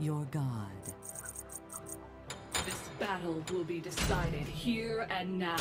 your god. This battle will be decided here and now.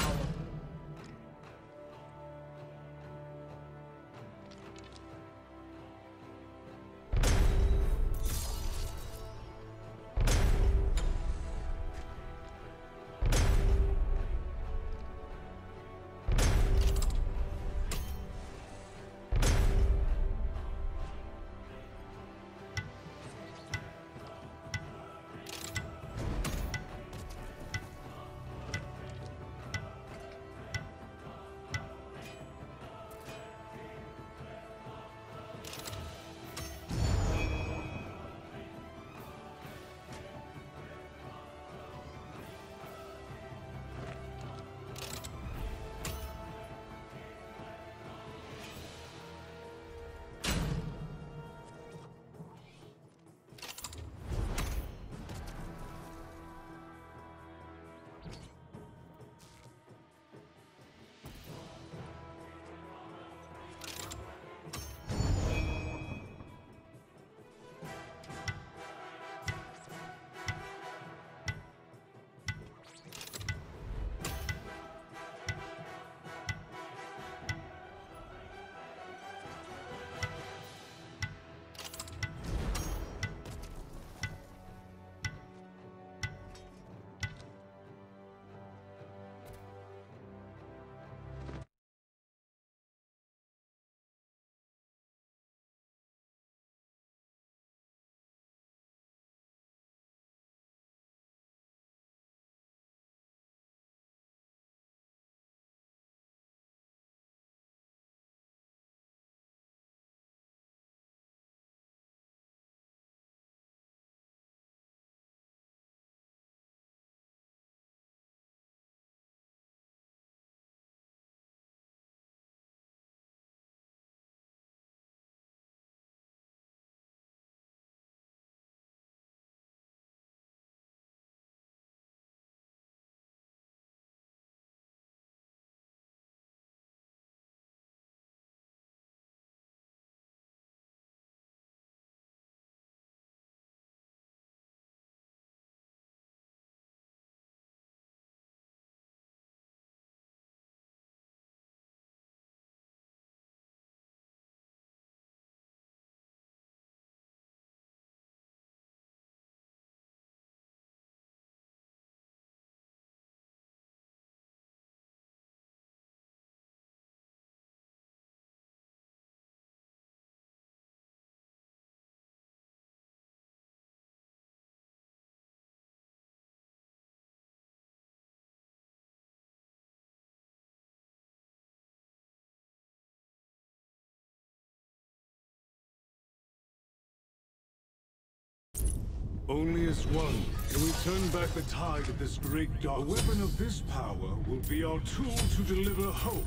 Only as one can we turn back the tide of this great dark. A weapon of this power will be our tool to deliver hope.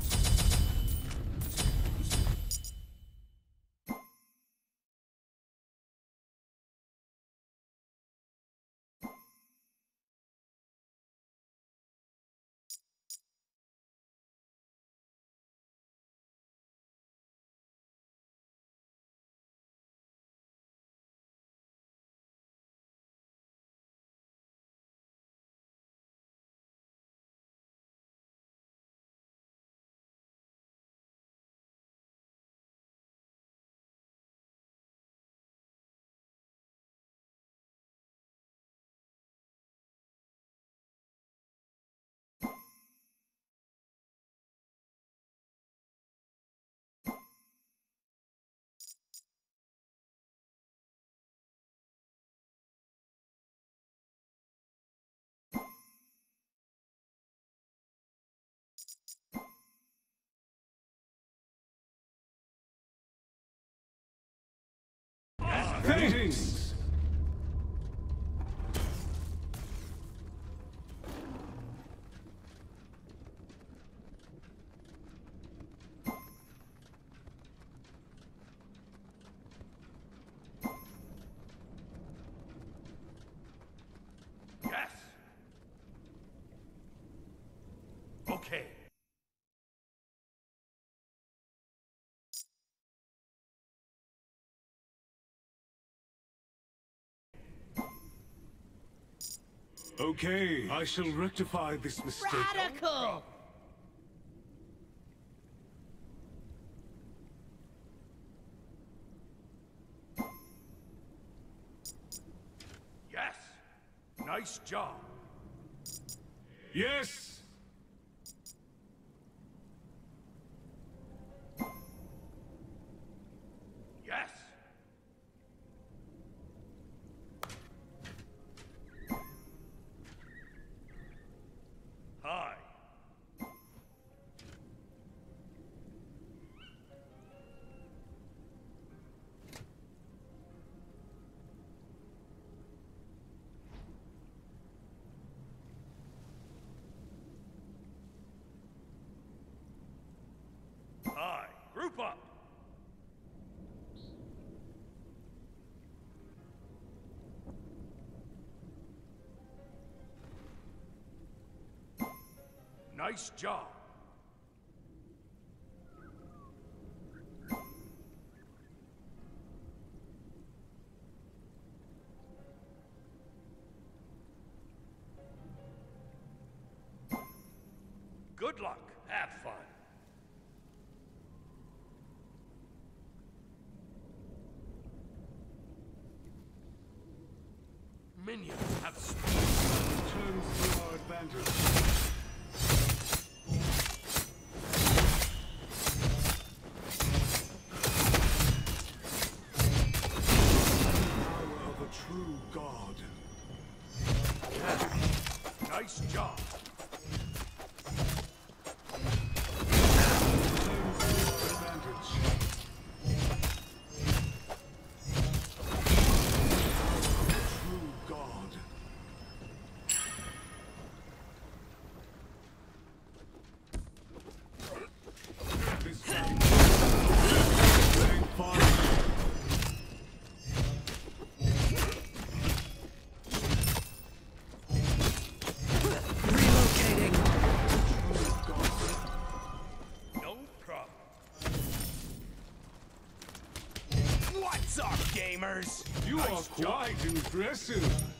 Yes. Okay. Okay, I shall rectify this mistake. Radical! Yes. Nice job. Yes! Nice job. Good luck. Have fun. Minions have speed. Turns to our advantage. You are quite impressive.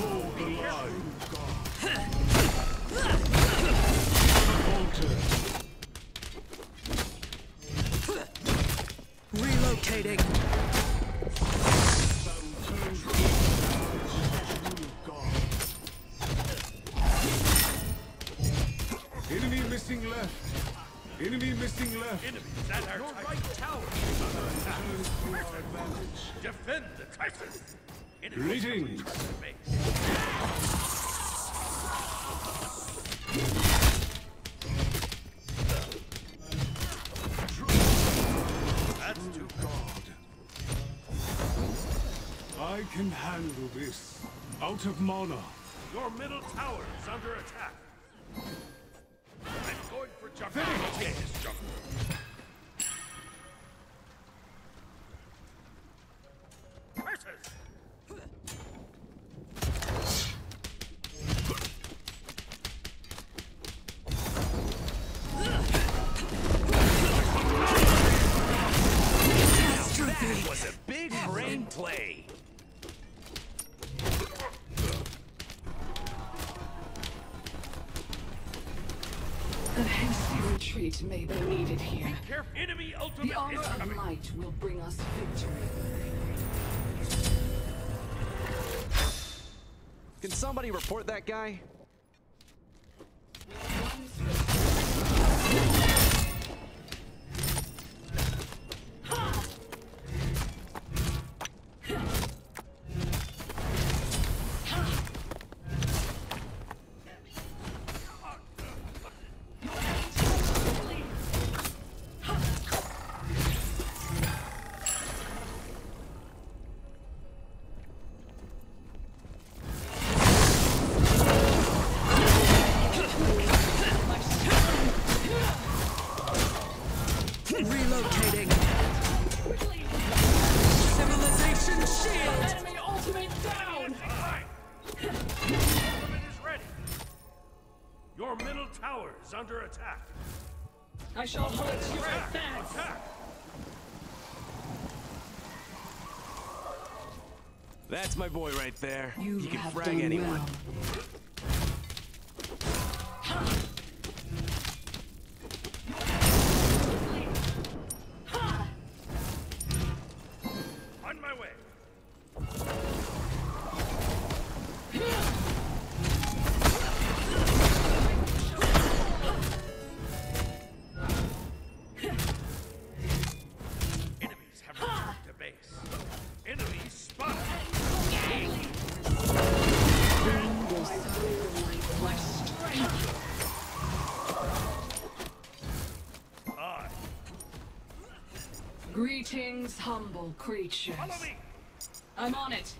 Hold the line. Relocating. Battle turns to true god. Enemy missing left. Enemy missing left. Enemies at our Your right tower is under attack. Turns to our advantage. Defend the crisis. Enemies Greetings. Out of mana. Your middle tower is under attack. I'm going for Jumper. Take this. A hasty retreat may be needed here. Careful. Enemy ultimate The armor is of might will bring us victory. Can somebody report that guy? Boy right there. You, he can frag anyone. well. Humble creatures. I'm on it.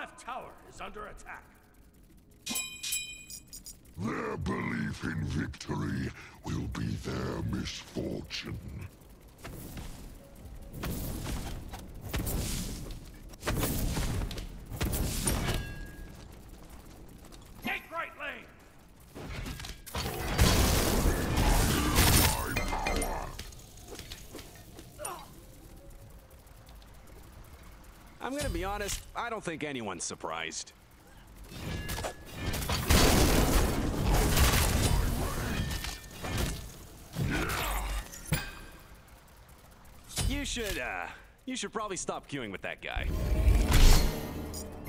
Left tower is under attack. Their belief in victory will be their misfortune. Take right lane. I'm gonna be honest, I don't think anyone's surprised. You should, uh, you should probably stop queuing with that guy.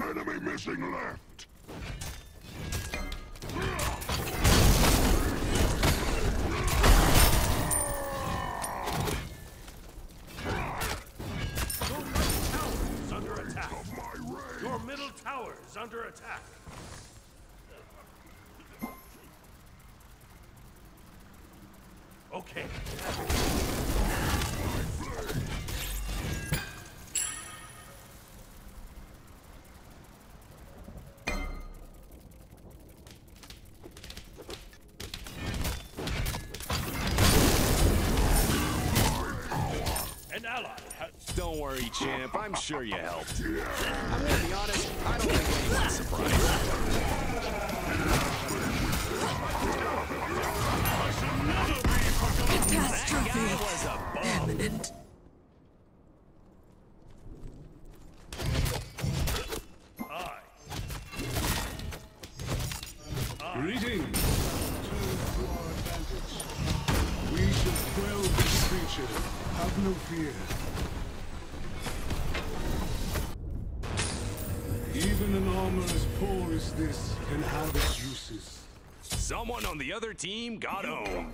Enemy missing left. Don't worry, champ. I'm sure you helped. I'm gonna be honest, I don't think anyone's surprised. Catastrophe was a bum. imminent. Someone on the other team got owned.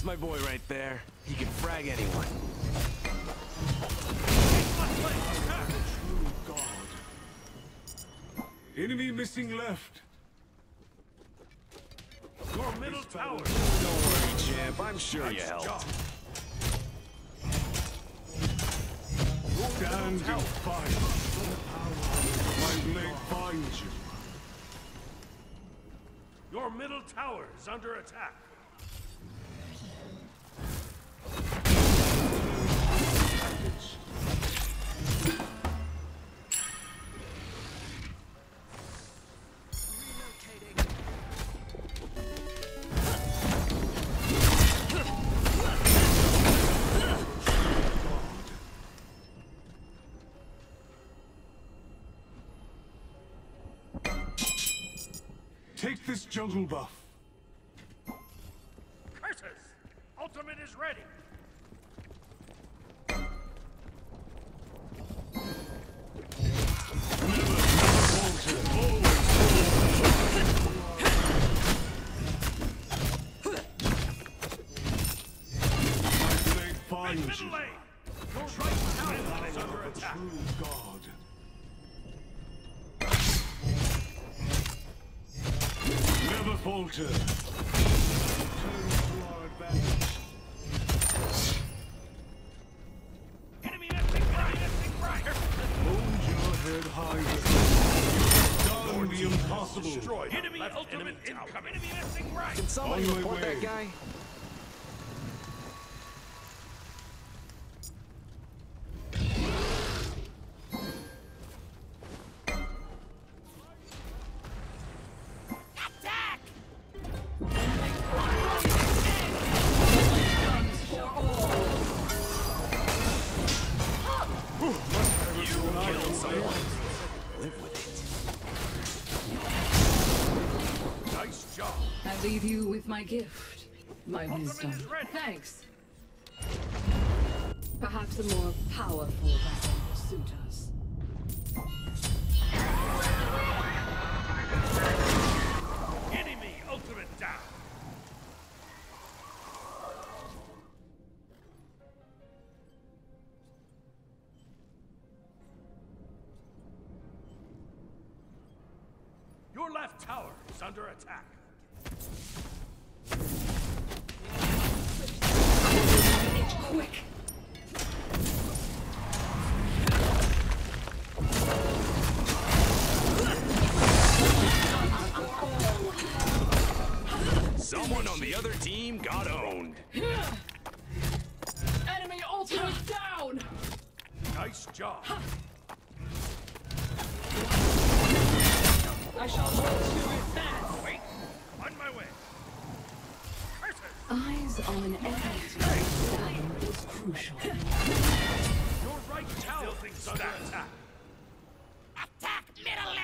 That's my boy right there. He can frag anyone. Enemy missing left. Your middle tower. Don't worry, champ. I'm sure you helped. Stand and fight. My blade finds you. Your middle tower is under attack. Jungle buff. Curses! Ultimate is ready. Head high. Done impossible. Destroyed. Enemy ultimate incoming. Enemy missing right. Can somebody On my report that guy? Leave you with my gift, my wisdom. Thanks. Perhaps a more powerful weapon will suit us. Enemy ultimate down. Your left tower is under attack. Is under attack. Attack middle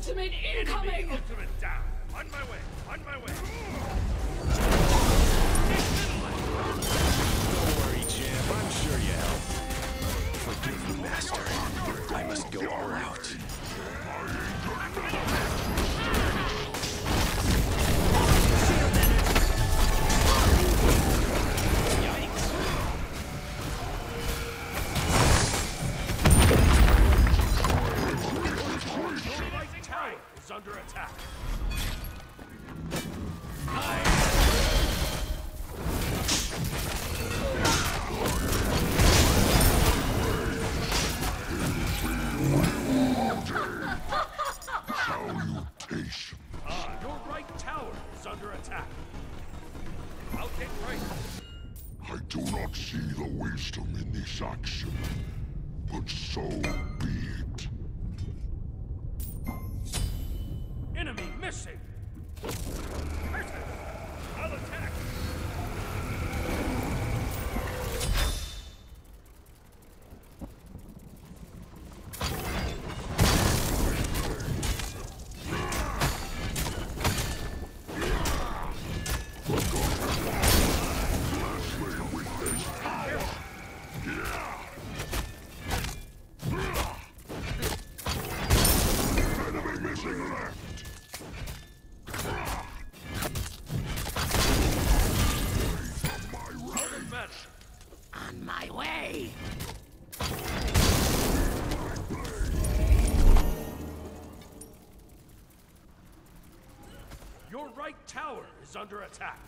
Enemy ultimate Enemy incoming! ultimate down. On my way. On my way. Don't worry, champ. I'm sure you helped. Forgive me, master. I must go all under attack.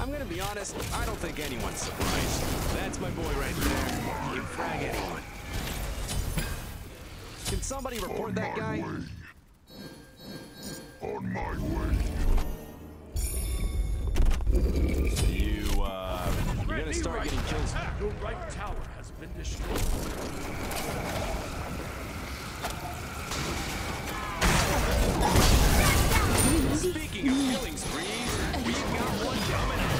I'm gonna be honest, I don't think anyone's surprised. That's my boy right there. You frag anyone. Can somebody report On that my guy? way. On my way. You, uh, you gonna start right getting kills? attack. Your right tower has been destroyed. Speaking of killing sprees, we've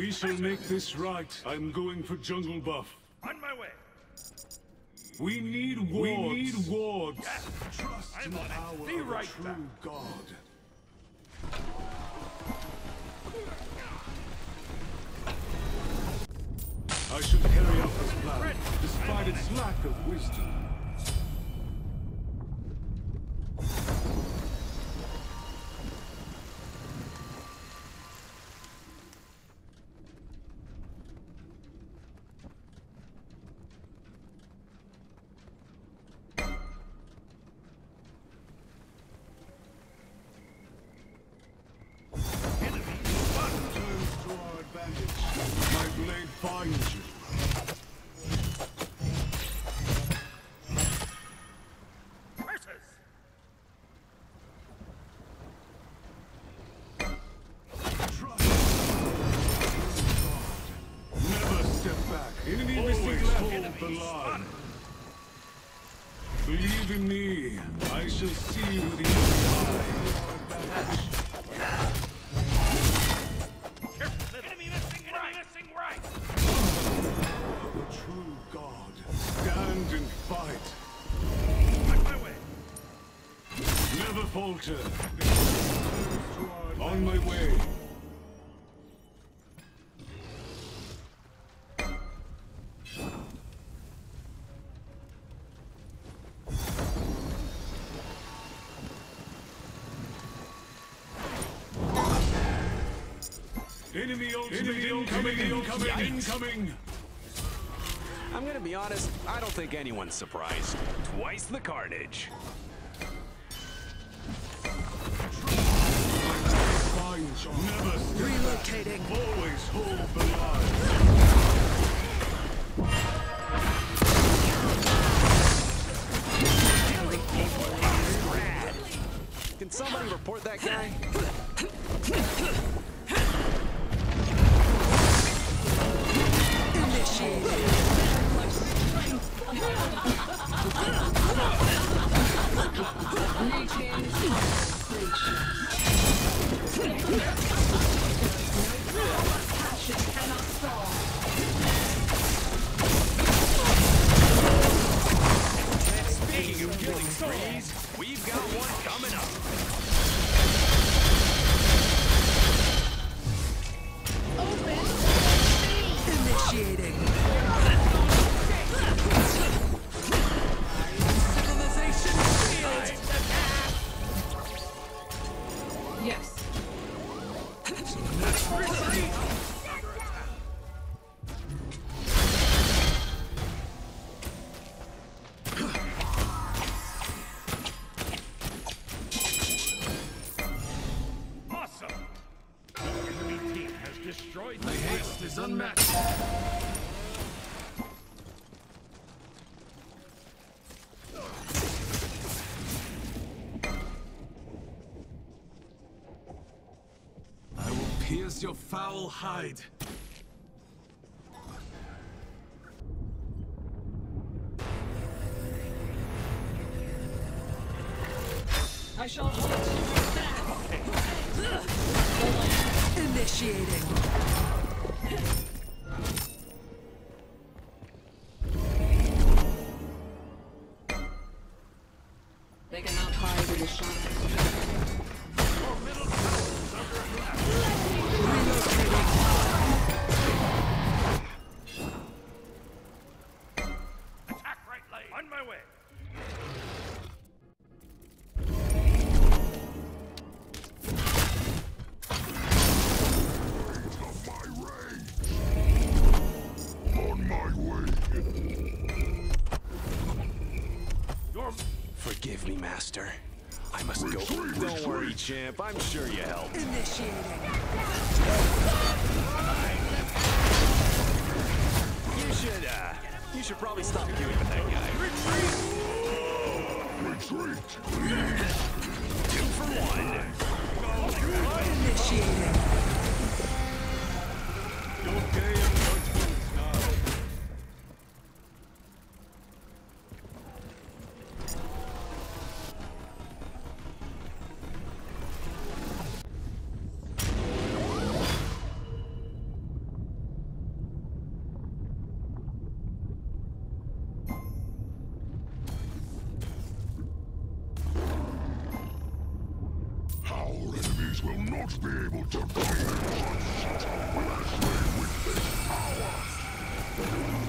We shall make this right. I'm going for jungle buff. On my way. We need wards. We need wards. Yes. Trust I'm in the on it. power Be of right true back. god. I should carry out this plan, despite its lack of wisdom. Hold enemy the line. spotted. Believe in me. I shall see with the. Enemy missing! Enemy missing right! The true God. Stand and fight. On my way! Never falter. On my way. Incoming, incoming, incoming! I'm gonna be honest, I don't think anyone's surprised. Twice the carnage. Never Relocating. Always hold the line. Can somebody report that guy? Speaking foul hide. I shall hunt. Initiating. Champ. I'm sure you helped. Initiating. Will not be able to beat us. Bless me with this power.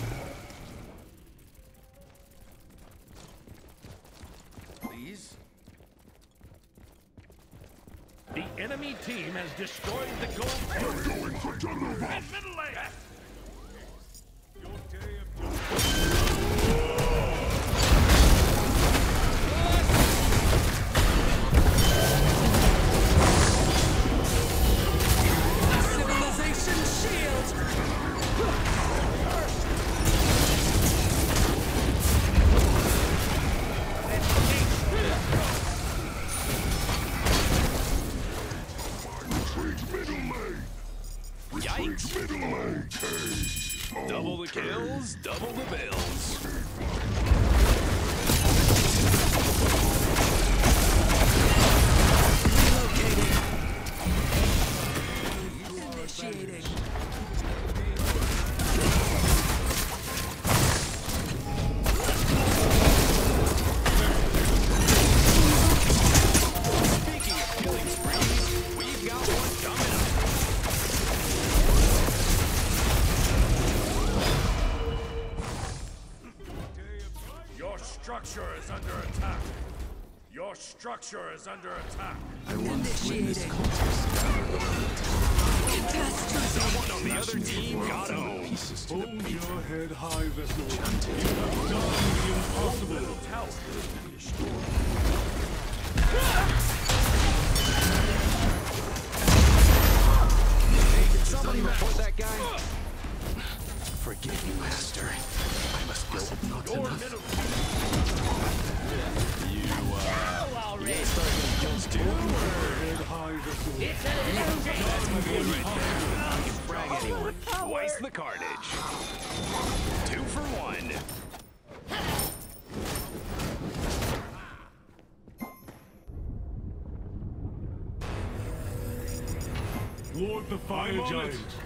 Structure is under attack. Initiating. Someone on the other team got owned. Hold your head high, Vessel. You done the impossible. Did somebody report that guy? Forgive me, Master. I must go not enough. Gonna start getting kills too? Or Head high, you frag? Twice the carnage. Two for one. Ward the fire giant.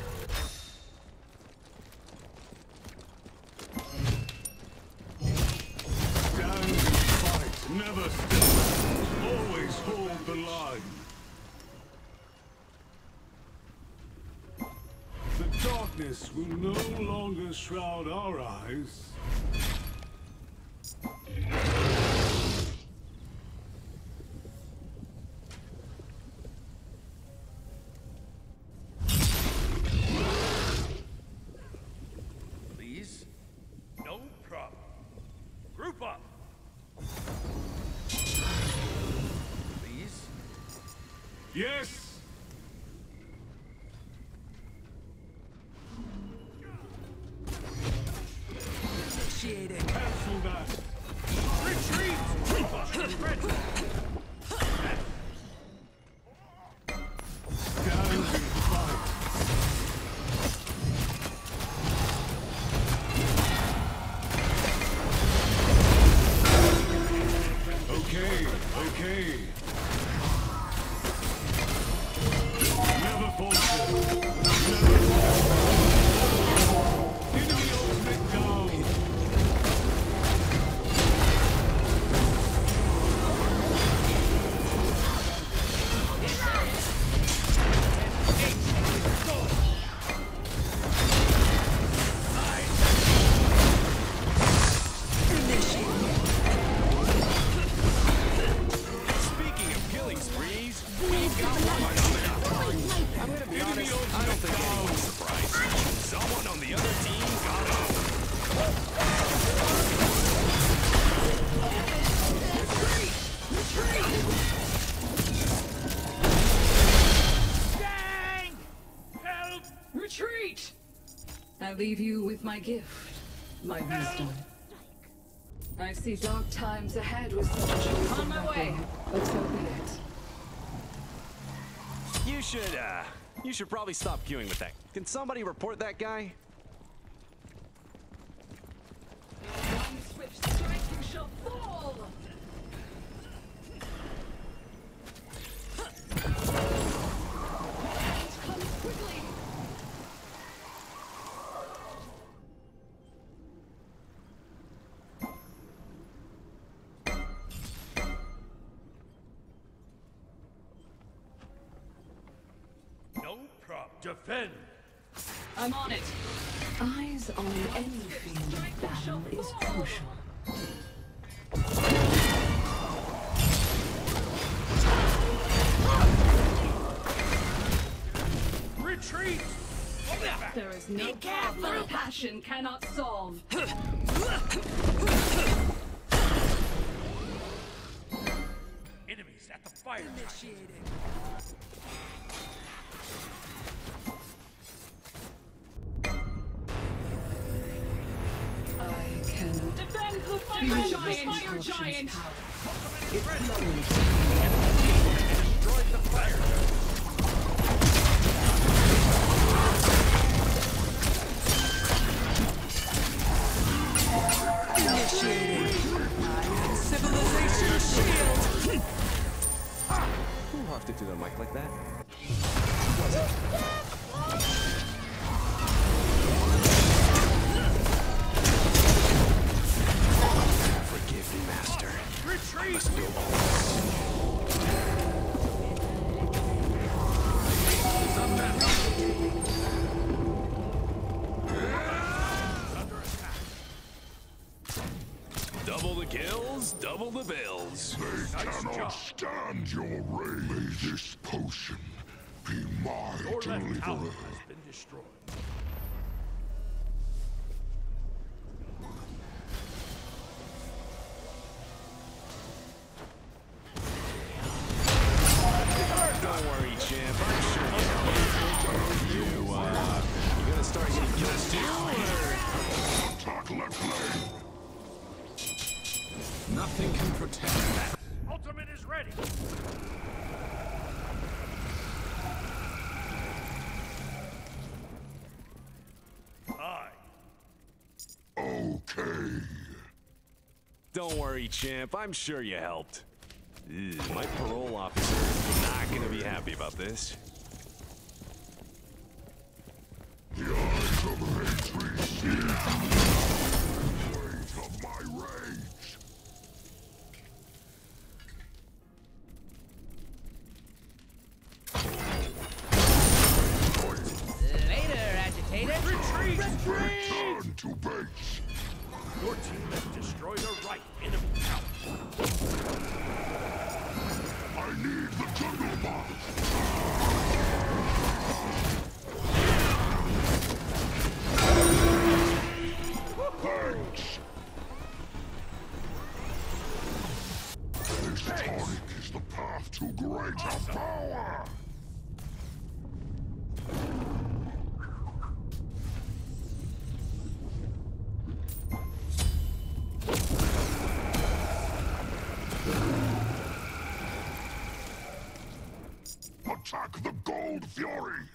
Darkness will no longer shroud our eyes. Leave you with my gift, my wisdom. I see dark times ahead with such On my way, but so be it. You should, uh, you should probably stop queuing with that. Can somebody report that guy? One swift strike you shall fall! Defend! I'm on it. Eyes on any field of battle is crucial. Retreat! There is no problem passion cannot solve. Enemies at the fire. Initiating. Double the bills. They Nice cannot job. stand your rage. May this potion be my Your left tower deliverer. has been destroyed. Champ. I'm sure you helped. Ew, my parole officer is not gonna be happy about this. The eyes of hatred see the of my rage. Later, agitator. Return to base. Your team has destroyed a right enemy. I need the jungle box. Gold Fury.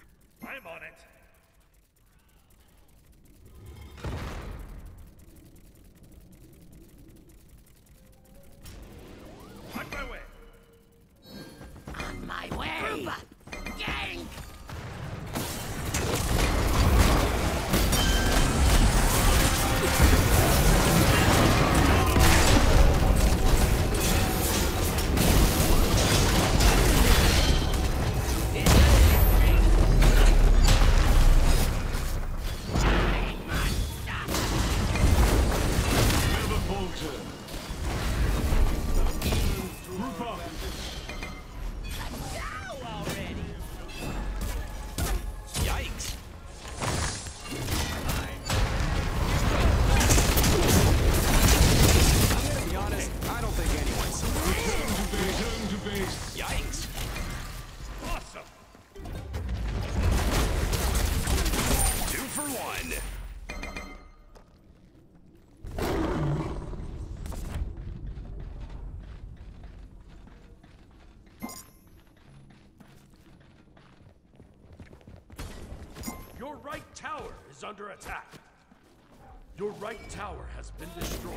Under attack. Your right tower has been destroyed.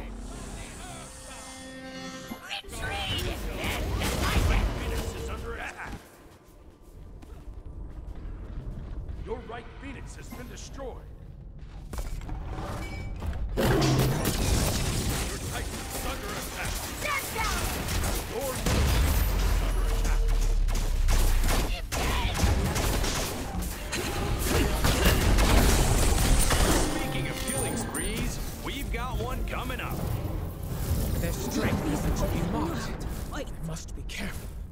Retreat. Phoenix is under attack. Your right Phoenix has been destroyed. must be careful.